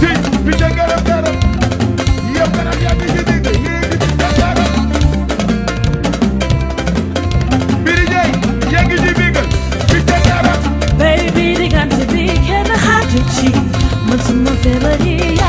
Baby, they got to be kind of hard to cheat. What's my favorite?